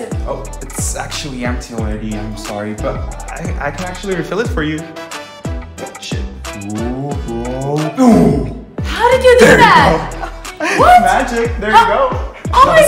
it. Oh, it's actually empty already. I'm sorry, but I, I can actually refill it for you. Oh, shit. Ooh, ooh. How did you do There that? go. What? Magic. There How- you go. Oh my